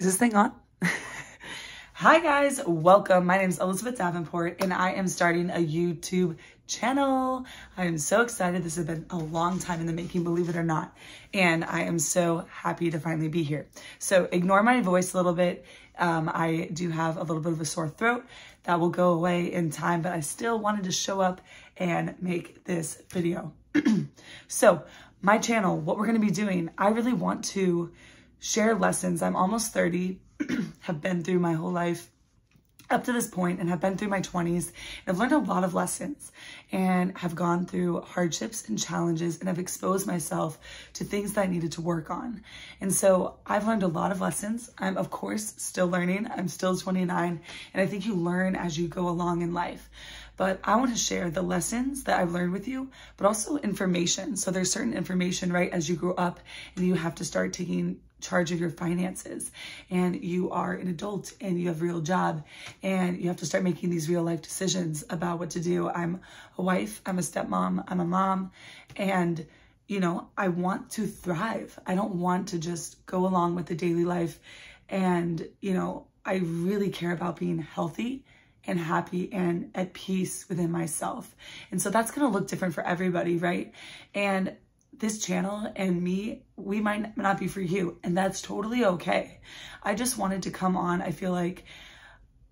Is this thing on? Hi guys, welcome. My name is Elizabeth Davenport and I am starting a YouTube channel. I am so excited. This has been a long time in the making, believe it or not. And I am so happy to finally be here. So ignore my voice a little bit. Um, I do have a little bit of a sore throat that will go away in time, but I still wanted to show up and make this video. so my channel, what we're going to be doing, I really want to share lessons. I'm almost 30, have been through my whole life up to this point and have been through my 20s and I've learned a lot of lessons and have gone through hardships and challenges and have exposed myself to things that I needed to work on. And so I've learned a lot of lessons. I'm of course still learning. I'm still 29 and I think you learn as you go along in life. But I want to share the lessons that I've learned with you, but also information. So there's certain information, right, as you grow up and you have to start taking charge of your finances and you are an adult and you have a real job and you have to start making these real life decisions about what to do. I'm a wife, I'm a stepmom, I'm a mom, and you know, I want to thrive. I don't want to just go along with the daily life. And, you know, I really care about being healthy and happy and at peace within myself. And so that's going to look different for everybody, right? And this channel and me, we might not be for you, and that's totally okay. I just wanted to come on. I feel like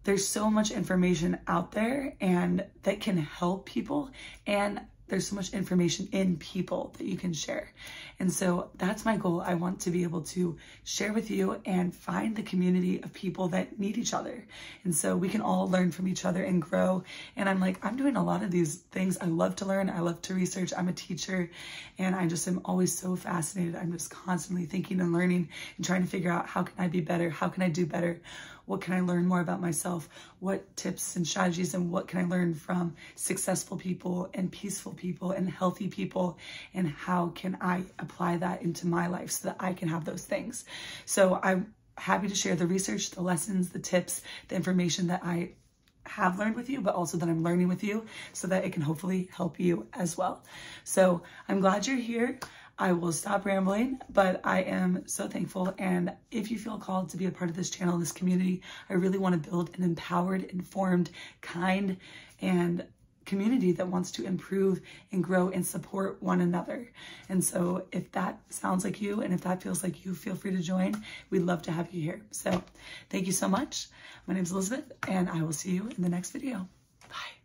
there's so much information out there and that can help people and there's so much information in people that you can share. And so that's my goal. I want to be able to share with you and find the community of people that need each other. And so we can all learn from each other and grow. And I'm like, I'm doing a lot of these things. I love to learn. I love to research. I'm a teacher and I just am always so fascinated. I'm just constantly thinking and learning and trying to figure out how can I be better? How can I do better? What can I learn more about myself? What tips and strategies and what can I learn from successful people and peaceful people and healthy people? And how can I apply that into my life so that I can have those things? So I'm happy to share the research, the lessons, the tips, the information that I have learned with you, but also that I'm learning with you so that it can hopefully help you as well. So I'm glad you're here. I will stop rambling, but I am so thankful. And if you feel called to be a part of this channel, this community, I really want to build an empowered, informed, kind, and community that wants to improve and grow and support one another. And so if that sounds like you and if that feels like you, feel free to join. We'd love to have you here. So thank you so much. My name is Elizabeth and I will see you in the next video. Bye.